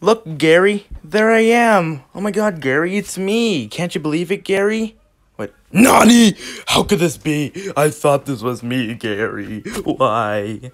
Look, Gary, there I am. Oh my god, Gary, it's me. Can't you believe it, Gary? What? Nani? How could this be? I thought this was me, Gary. Why?